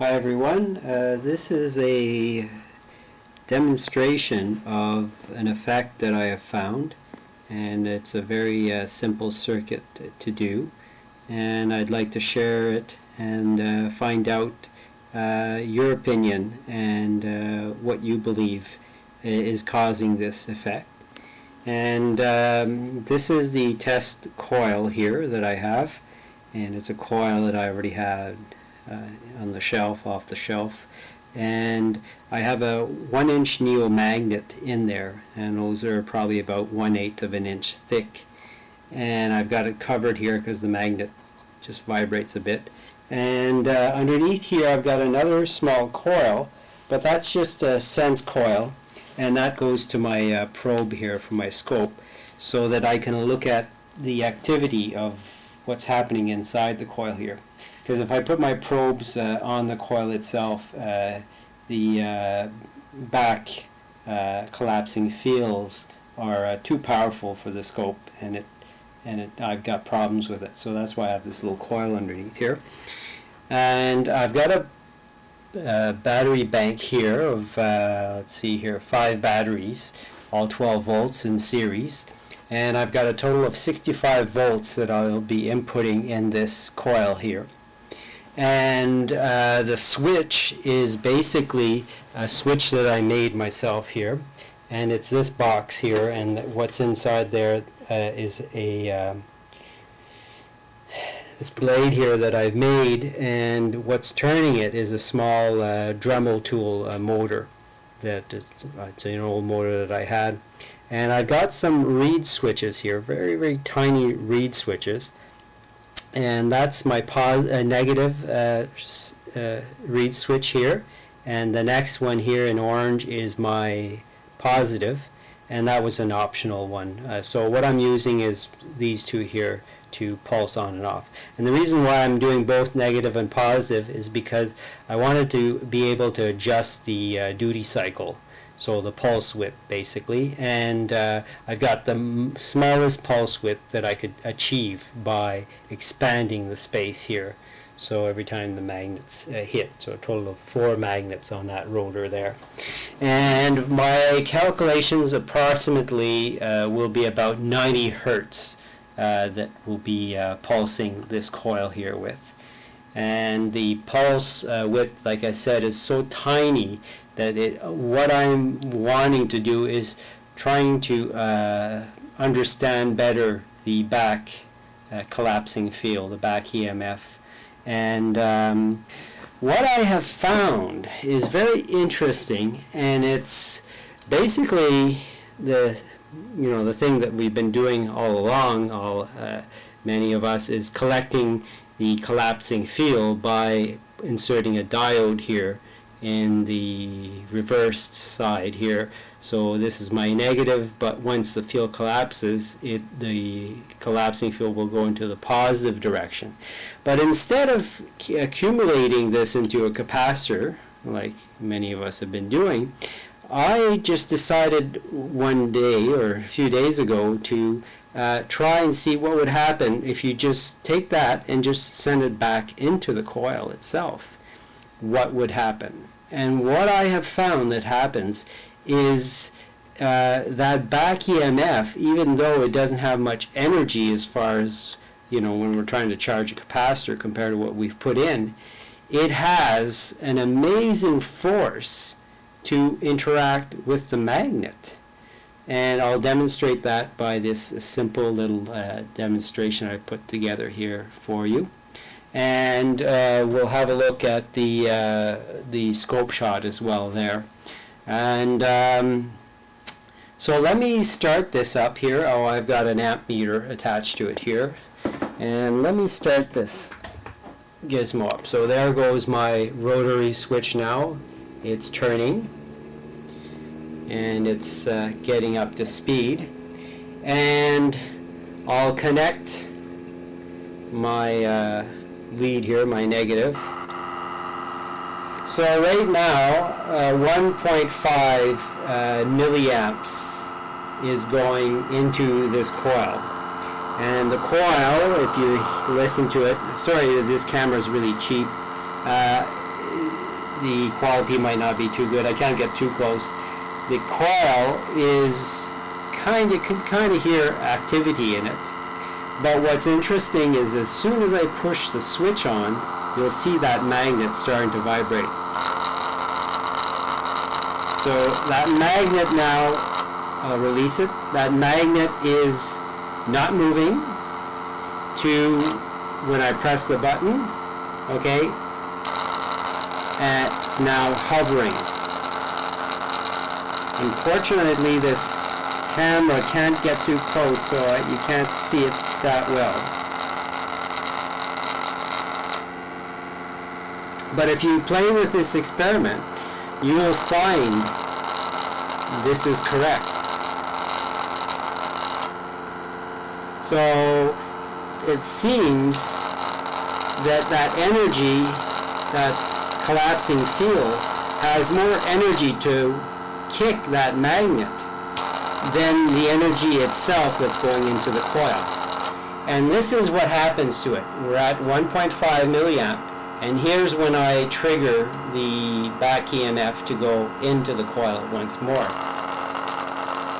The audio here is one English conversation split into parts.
Hi everyone, uh, this is a demonstration of an effect that I have found and it's a very uh, simple circuit to do and I'd like to share it and uh, find out uh, your opinion and uh, what you believe is causing this effect. And um, this is the test coil here that I have and it's a coil that I already had on the shelf, off the shelf. And I have a one inch neo magnet in there, and those are probably about one eighth of an inch thick. And I've got it covered here because the magnet just vibrates a bit. And uh, underneath here I've got another small coil, but that's just a sense coil, and that goes to my uh, probe here for my scope, so that I can look at the activity of what's happening inside the coil here. Because if I put my probes uh, on the coil itself, uh, the uh, back uh, collapsing fields are uh, too powerful for the scope, and it and it I've got problems with it. So that's why I have this little coil underneath here, and I've got a, a battery bank here of let's see here five batteries, all 12 volts in series and I've got a total of 65 volts that I'll be inputting in this coil here. And uh, the switch is basically a switch that I made myself here. And it's this box here and what's inside there uh, is a um, this blade here that I've made. And what's turning it is a small uh, Dremel tool uh, motor that is, it's an old motor that I had. And I've got some reed switches here very very tiny reed switches. And that's my pos uh, negative uh, uh, reed switch here. And the next one here in orange is my positive. And that was an optional one. Uh, so what I'm using is these two here to pulse on and off. And the reason why I'm doing both negative and positive is because I wanted to be able to adjust the uh, duty cycle. So the pulse width basically. And uh, I've got the smallest pulse width that I could achieve by expanding the space here. So every time the magnets uh, hit. So a total of four magnets on that rotor there. And my calculations approximately uh, will be about 90 hertz uh, that will be uh, pulsing this coil here with and the pulse uh, width like I said is so tiny that it, what I'm wanting to do is trying to uh, understand better the back collapsing field, the back EMF. And um, what I have found is very interesting, and it's basically the you know the thing that we've been doing all along. All uh, many of us is collecting the collapsing field by inserting a diode here in the reversed side here. So this is my negative, but once the field collapses, it the collapsing field will go into the positive direction. But instead of accumulating this into a capacitor, like many of us have been doing, I just decided one day or a few days ago to uh, try and see what would happen if you just take that and just send it back into the coil itself what would happen. And what I have found that happens is uh, that back EMF, even though it doesn't have much energy as far as, you know, when we're trying to charge a capacitor compared to what we've put in, it has an amazing force to interact with the magnet. And I'll demonstrate that by this simple little uh, demonstration I've put together here for you. And uh, we'll have a look at the uh, the scope shot as well there. And um, so let me start this up here. Oh I've got an amp meter attached to it here. And let me start this gizmo up. So there goes my rotary switch now it's turning and it's uh, getting up to speed and I'll connect my uh, lead here, my negative. So right now, uh, 1.5 uh, milliamps is going into this coil. And the coil, if you listen to it, sorry this camera is really cheap, uh, the quality might not be too good. I can't get too close. The coil is kind of can kind of hear activity in it. But what's interesting is as soon as I push the switch on, you'll see that magnet starting to vibrate. So that magnet now, I'll release it. That magnet is not moving to when I press the button, okay? It's now hovering. Unfortunately, this camera can't get too close, so you can't see it that well. But if you play with this experiment, you'll find this is correct. So it seems that that energy, that collapsing field, has more energy to kick that magnet than the energy itself that's going into the coil. And this is what happens to it. We're at 1.5 milliamp and here's when I trigger the back EMF to go into the coil once more.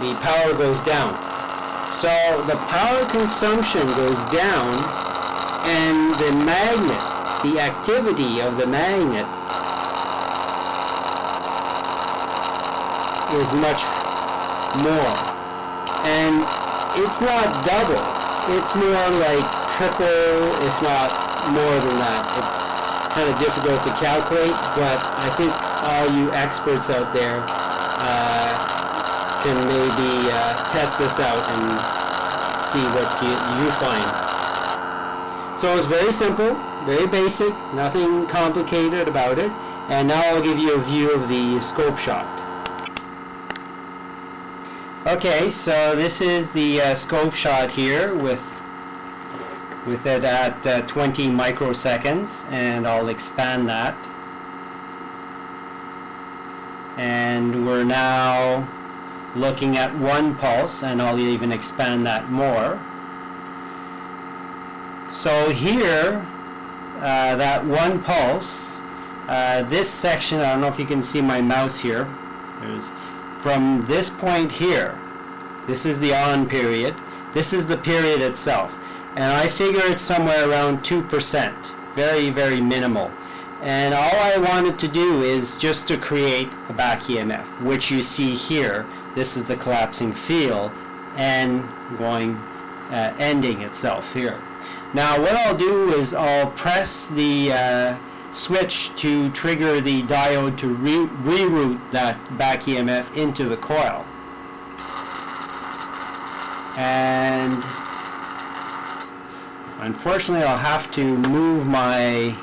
The power goes down. So the power consumption goes down and the magnet, the activity of the magnet is much more. And it's not double. It's more like triple, if not more than that. It's kind of difficult to calculate, but I think all you experts out there uh, can maybe uh, test this out and see what you, you find. So it's very simple, very basic, nothing complicated about it. And now I'll give you a view of the scope shot. Okay, so this is the uh, scope shot here with with it at uh, 20 microseconds and I'll expand that. And we're now looking at one pulse and I'll even expand that more. So here uh, that one pulse uh, this section I don't know if you can see my mouse here. There's from this point here this is the on period this is the period itself and I figure it's somewhere around 2%, very, very minimal. And all I wanted to do is just to create a back EMF, which you see here. This is the collapsing field and going, uh, ending itself here. Now what I'll do is I'll press the uh, switch to trigger the diode to re reroute that back EMF into the coil. And Unfortunately, I'll have to move my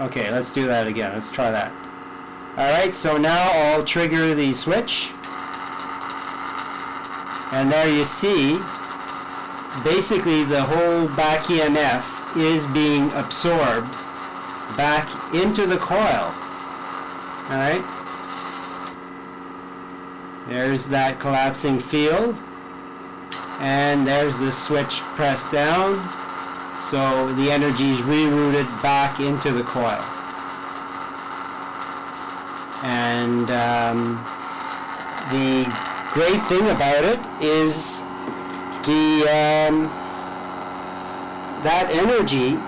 Okay, let's do that again. Let's try that. Alright, so now I'll trigger the switch. And there you see, basically the whole back EMF is being absorbed back into the coil. Alright? There's that collapsing field. And there's the switch pressed down. So the energy is rerouted back into the coil. And um, the great thing about it is the um, that energy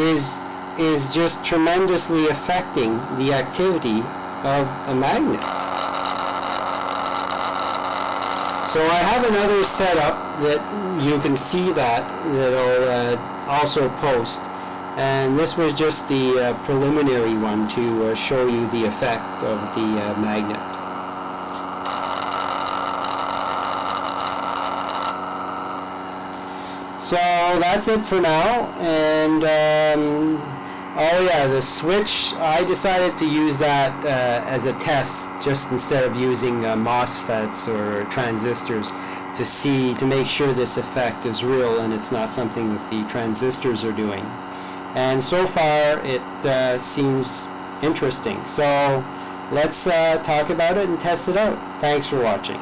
is is just tremendously affecting the activity of a magnet. So I have another setup that you can see that that I'll uh, also post. And this was just the uh, preliminary one to uh, show you the effect of the uh, magnet. So that's it for now. And um, Oh yeah, the switch, I decided to use that uh, as a test just instead of using uh, MOSFETs or transistors to see, to make sure this effect is real and it's not something that the transistors are doing. And so far it uh, seems interesting. So let's uh, talk about it and test it out. Thanks for watching.